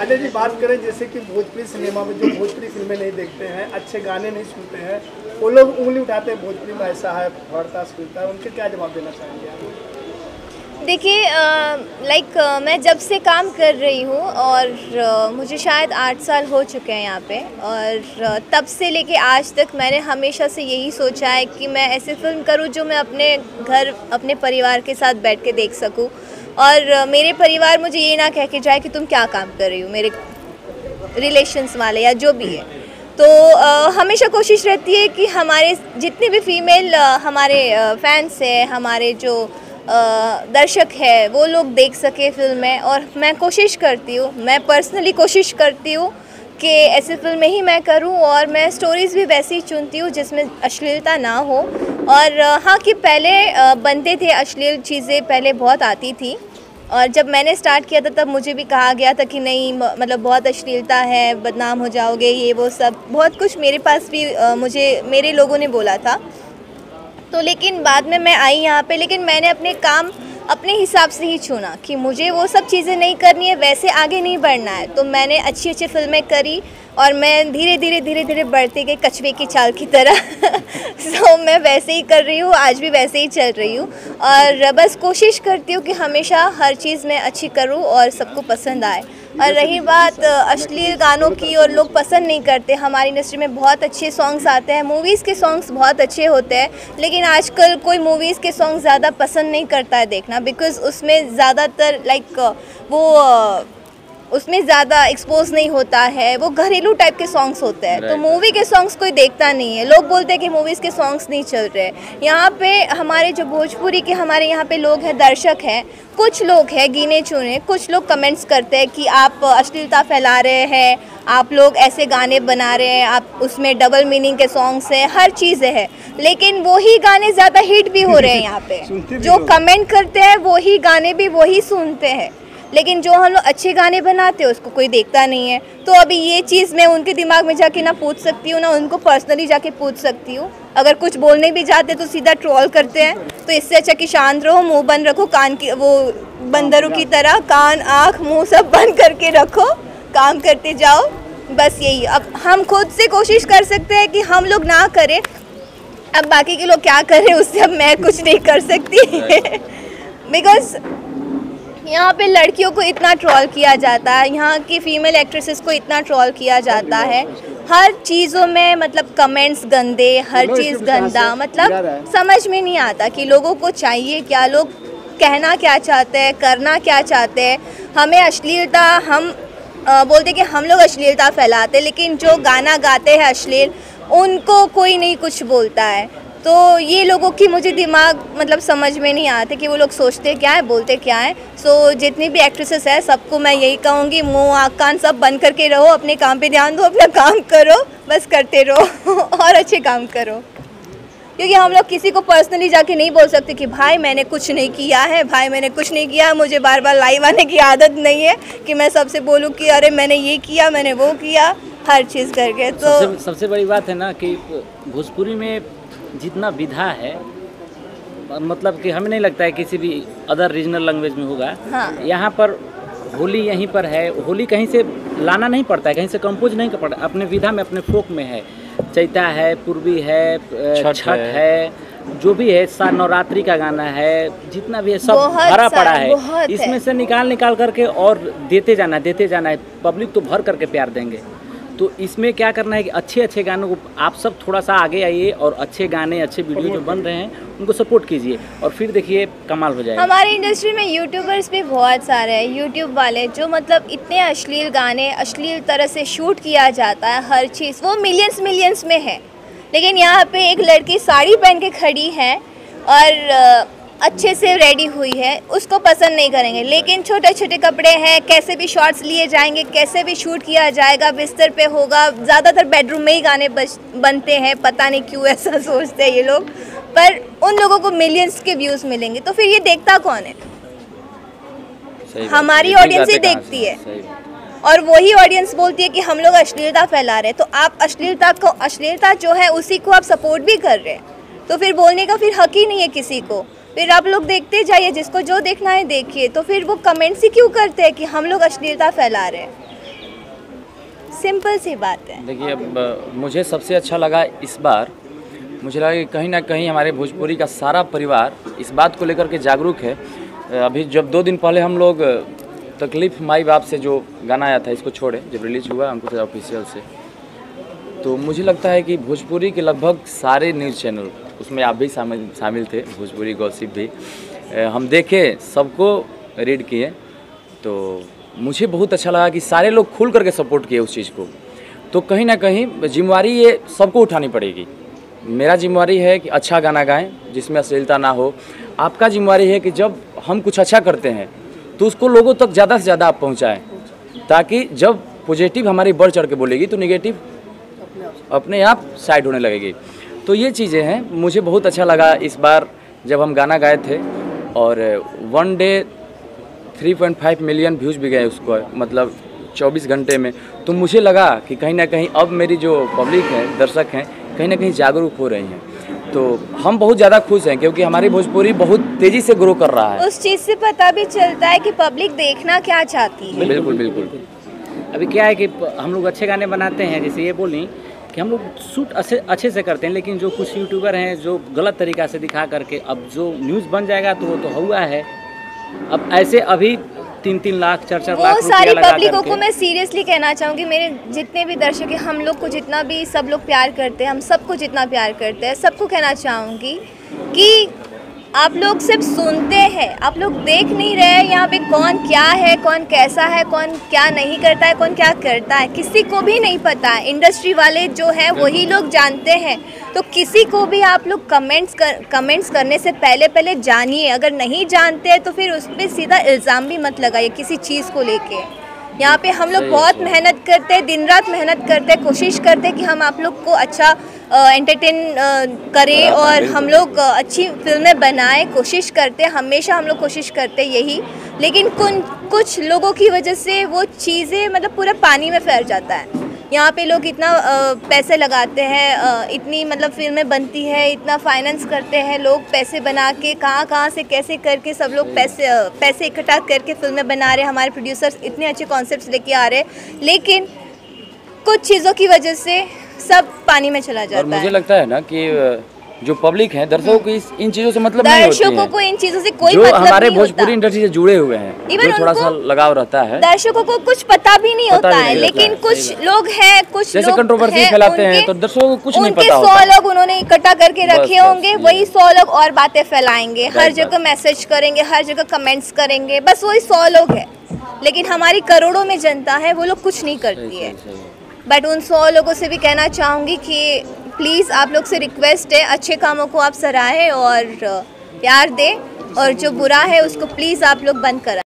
अजय जी बात करें जैसे कि भोजपुरी सिनेमा में जो भोजपुरी फ़िल्में नहीं देखते हैं अच्छे गाने नहीं सुनते हैं वो लोग उंगली उठाते हैं भोजपुरी में ऐसा है भरता सुनता है उनके क्या जवाब देना चाहेंगे देखिए लाइक मैं जब से काम कर रही हूँ और अ, मुझे शायद आठ साल हो चुके हैं यहाँ पे और अ, तब से लेके आज तक मैंने हमेशा से यही सोचा है कि मैं ऐसी फ़िल्म करूँ जो मैं अपने घर अपने परिवार के साथ बैठ के देख सकूँ। और मेरे परिवार मुझे ये ना कह के जाए कि तुम क्या काम कर रही हो मेरे रिलेशंस वाले या जो भी है। तो अ, हमेशा कोशिश रहती है कि हमारे जितने भी फीमेल आ, हमारे फैंस हैं हमारे जो अ, दर्शक है वो लोग देख सके फ़िल्में और मैं कोशिश करती हूँ मैं पर्सनली कोशिश करती हूँ कि ऐसी फ़िल्में ही मैं करूँ और मैं स्टोरीज़ भी वैसी ही चुनती हूँ जिसमें अश्लीलता ना हो। और हाँ कि पहले बनते थे अश्लील चीज़ें पहले बहुत आती थी। और जब मैंने स्टार्ट किया था, तब मुझे भी कहा गया था कि नहीं मतलब बहुत अश्लीलता है, बदनाम हो जाओगे, ये वो सब। बहुत कुछ मेरे पास भी मुझे, मेरे लोगों ने बोला था। तो लेकिन बाद में मैं आई यहाँ पे, लेकिन मैंने अपने काम अपने हिसाब से ही चुना कि मुझे वो सब चीज़ें नहीं करनी है, वैसे आगे नहीं बढ़ना है। तो मैंने अच्छी अच्छी फ़िल्में करी और मैं धीरे धीरे धीरे धीरे बढ़ती गई कछुए की चाल की तरह। सो so, मैं वैसे ही कर रही हूँ आज भी वैसे ही चल रही हूँ। और बस कोशिश करती हूँ कि हमेशा हर चीज़ मैं अच्छी करूँ और सबको पसंद आए। और रही बात अश्लील गानों की और लोग पसंद नहीं करते हमारी इंडस्ट्री में बहुत अच्छे सॉन्ग्स आते हैं। मूवीज़ के सॉन्ग्स बहुत अच्छे होते हैं लेकिन आजकल कोई मूवीज़ के सॉन्ग ज़्यादा पसंद नहीं करता है देखना बिकॉज़ उसमें ज़्यादातर लाइक वो उसमें ज़्यादा एक्सपोज नहीं होता है वो घरेलू टाइप के सॉन्ग्स होते हैं। तो मूवी के सॉन्ग्स कोई देखता नहीं है। लोग बोलते हैं कि मूवीज़ के सॉन्ग्स नहीं चल रहे यहाँ पे हमारे जो भोजपुरी के हमारे यहाँ पे लोग हैं दर्शक हैं कुछ लोग हैं गिने चुने कुछ लोग कमेंट्स करते हैं कि आप अश्लीलता फैला रहे हैं आप लोग ऐसे गाने बना रहे हैं आप उसमें डबल मीनिंग के सॉन्ग्स हैं हर चीज़ें हैं। लेकिन वही गाने ज़्यादा हिट भी हो रहे हैं यहाँ पे। जो कमेंट करते हैं वही गाने भी वही सुनते हैं। लेकिन जो हम लोग अच्छे गाने बनाते हैं उसको कोई देखता नहीं है। तो अभी ये चीज़ मैं उनके दिमाग में जाके ना पूछ सकती हूँ ना उनको पर्सनली जाके पूछ सकती हूँ। अगर कुछ बोलने भी जाते तो सीधा ट्रोल करते हैं। तो इससे अच्छा कि शांत रहो मुँह बंद रखो कान की वो बंदरों की तरह कान आँख मुँह सब बंद करके रखो। काम करते जाओ बस यही। अब हम खुद से कोशिश कर सकते हैं कि हम लोग ना करें। अब बाकी के लोग क्या करें उससे अब मैं कुछ नहीं कर सकती। बिकॉज़ यहाँ पे लड़कियों को इतना ट्रॉल किया जाता है यहाँ की फीमेल एक्ट्रेसेस को इतना ट्रॉल किया जाता है। हर चीज़ों में मतलब कमेंट्स गंदे हर चीज़ गंदा मतलब समझ में नहीं आता कि लोगों को चाहिए क्या लोग कहना क्या चाहते हैं करना क्या चाहते हैं। हमें अश्लीलता हम अ, बोलते कि हम लोग अश्लीलता फैलाते लेकिन जो गाना गाते हैं अश्लील उनको कोई नहीं कुछ बोलता है। तो ये लोगों की मुझे दिमाग मतलब समझ में नहीं आते कि वो लोग सोचते क्या है बोलते क्या है। सो so, जितनी भी एक्ट्रेसेस है सबको मैं यही कहूँगी मुँह आँख कान सब बंद करके रहो अपने काम पे ध्यान दो अपना काम करो बस करते रहो और अच्छे काम करो। क्योंकि हम लोग किसी को पर्सनली जाके नहीं बोल सकते कि भाई मैंने कुछ नहीं किया है भाई मैंने कुछ नहीं किया मुझे बार बार लाइव आने की आदत नहीं है कि मैं सबसे बोलूँ कि अरे मैंने ये किया मैंने वो किया। हर चीज़ करके तो सबसे सबसे बड़ी बात है ना कि भोजपुरी में जितना विधा है मतलब कि हमें नहीं लगता है किसी भी अदर रीजनल लैंग्वेज में होगा। हाँ। यहाँ पर होली यहीं पर है होली कहीं से लाना नहीं पड़ता है कहीं से कंपोज नहीं कर पड़ता अपने विधा में अपने फोक में है। चैता है पूर्वी है छठ है। है जो भी है सा नवरात्रि का गाना है जितना भी है सब भरा पड़ा है। इसमें से निकाल निकाल करके और देते जाना है देते जाना है पब्लिक तो भर करके प्यार देंगे। तो इसमें क्या करना है कि अच्छे अच्छे गानों को आप सब थोड़ा सा आगे आइए और अच्छे गाने, अच्छे वीडियो जो बन रहे हैं, उनको सपोर्ट कीजिए और फिर देखिए कमाल हो जाएगा। हमारी इंडस्ट्री में यूट्यूबर्स भी बहुत सारे हैं। यूट्यूब वाले जो मतलब इतने अश्लील गाने, अश्लील तरह से शूट किया जाता है, हर चीज़, वो मिलियंस मिलियंस में है। लेकिन यहाँ पे एक लड़की साड़ी पहन के खड़ी है और अच्छे से रेडी हुई है उसको पसंद नहीं करेंगे। लेकिन छोटे छोटे कपड़े हैं कैसे भी शॉर्ट्स लिए जाएँगे कैसे भी शूट किया जाएगा बिस्तर पे होगा ज़्यादातर बेडरूम में ही गाने बज बनते हैं पता नहीं क्यों ऐसा सोचते हैं ये लोग। पर उन लोगों को मिलियंस के व्यूज़ मिलेंगे तो फिर ये देखता कौन है? हमारी ऑडियंस ही देखती है। और वही ऑडियंस बोलती है कि हम लोग अश्लीलता फैला रहे हैं तो आप अश्लीलता को अश्लीलता जो है उसी को आप सपोर्ट भी कर रहे हैं। तो फिर बोलने का फिर हक ही नहीं है किसी को। फिर आप लोग देखते जाइए, जिसको जो देखना है देखिए। तो फिर वो कमेंट्स ही क्यों करते हैं कि हम लोग अश्लीलता फैला रहे हैं? सिंपल सी बात है। देखिए, अब मुझे सबसे अच्छा लगा इस बार, मुझे लगा कि कहीं ना कहीं हमारे भोजपुरी का सारा परिवार इस बात को लेकर के जागरूक है। अभी जब दो दिन पहले हम लोग तकलीफ़ माई बाप से जो गाना आया था, इसको छोड़े, जब रिलीज़ हुआ हमको ऑफिशियल से तो मुझे लगता है कि भोजपुरी के लगभग सारे न्यूज़ चैनल उसमें आप भी शामिल शामिल थे भोजपुरी गौसिप भी। हम देखे सबको रीड किए तो मुझे बहुत अच्छा लगा कि सारे लोग खुल करके सपोर्ट किए उस चीज़ को। तो कहीं ना कहीं जिम्मेवारी ये सबको उठानी पड़ेगी। मेरा जिम्मेवारी है कि अच्छा गाना गाएँ जिसमें अश्लीलता ना हो। आपका जिम्मेवारी है कि जब हम कुछ अच्छा करते हैं तो उसको लोगों तक ज़्यादा से ज़्यादा आप पहुँचाएँ। ताकि जब पॉजिटिव हमारी बढ़ चढ़ के बोलेगी तो निगेटिव अपने आप साइड होने लगेगी। तो ये चीज़ें हैं। मुझे बहुत अच्छा लगा इस बार जब हम गाना गाए थे और वन डे 3.5 मिलियन व्यूज़ भी गए उसको मतलब 24 घंटे में। तो मुझे लगा कि कहीं ना कहीं अब मेरी जो पब्लिक है दर्शक हैं कहीं ना कहीं जागरूक हो रही हैं। तो हम बहुत ज़्यादा खुश हैं क्योंकि हमारी भोजपुरी बहुत तेज़ी से ग्रो कर रहा है। उस चीज़ से पता भी चलता है कि पब्लिक देखना क्या चाहती है। बिल्कुल बिल्कुल। अभी क्या है कि हम लोग अच्छे गाने बनाते हैं जैसे ये बोली कि हम लोग शूट अच्छे अच्छे से करते हैं लेकिन जो कुछ यूट्यूबर हैं जो गलत तरीका से दिखा करके अब जो न्यूज़ बन जाएगा तो वो तो हुआ है। अब ऐसे अभी तीन तीन लाख चार चार लाख सारी पब्लिकों को मैं सीरियसली कहना चाहूँगी मेरे जितने भी दर्शक हैं हम लोग को जितना भी सब लोग प्यार करते हैं हम सबको जितना प्यार करते हैं सबको कहना चाहूँगी कि आप लोग सिर्फ़ सुनते हैं, आप लोग देख नहीं रहे यहाँ पे कौन क्या है, कौन कैसा है, कौन क्या नहीं करता है, कौन क्या करता है। किसी को भी नहीं पता है इंडस्ट्री वाले जो हैं वही लोग जानते हैं। तो किसी को भी आप लोग कमेंट्स कर कमेंट्स करने से पहले पहले जानिए। अगर नहीं जानते हैं तो फिर उस पर सीधा इल्ज़ाम भी मत लगाइए किसी चीज़ को लेके। यहाँ पे हम लोग बहुत मेहनत करते दिन रात मेहनत करते कोशिश करते कि हम आप लोग को अच्छा एंटरटेन करें और हम लोग अच्छी फ़िल्में बनाएँ कोशिश करते हमेशा हम लोग कोशिश करते यही। लेकिन कुछ लोगों की वजह से वो चीज़ें मतलब पूरा पानी में फैल जाता है। यहाँ पे लोग इतना पैसे लगाते हैं इतनी मतलब फ़िल्में बनती है इतना फाइनेंस करते हैं लोग पैसे बना के कहाँ कहाँ से कैसे करके सब लोग पैसे पैसे इकट्ठा करके फ़िल्में बना रहे हैं हमारे प्रोड्यूसर्स इतने अच्छे कॉन्सेप्ट लेके आ रहे हैं। लेकिन कुछ चीज़ों की वजह से सब पानी में चला और है मुझे लगता है ना कि जो पब्लिक है दर्शकों को इन चीज़ों से मतलब नहीं होती दर्शकों है। को इन चीज़ों से कोई जो मतलब हमारे भोजपुरी इंडस्ट्री से जुड़े हुए हैं Even जो थोड़ा सा लगाव रहता है। दर्शकों को कुछ पता भी नहीं पता होता भी है नहीं लेकिन कुछ लोग हैं कुछ जैसे हैं, फैलाते हैं, तो दर्शकों को कुछ नहीं पता सौ लोग उन्होंने इकट्ठा करके रखे होंगे वही सौ लोग और बातें फैलाएँगे हर जगह मैसेज करेंगे हर जगह कमेंट्स करेंगे बस वही सौ लोग है। लेकिन हमारी करोड़ों में जनता है वो लोग कुछ नहीं करती है। बट उन सौ लोगों से भी कहना चाहूँगी कि प्लीज़ आप लोग से रिक्वेस्ट है, अच्छे कामों को आप सराहें और प्यार दें और जो बुरा है उसको प्लीज़ आप लोग बंद कराएँ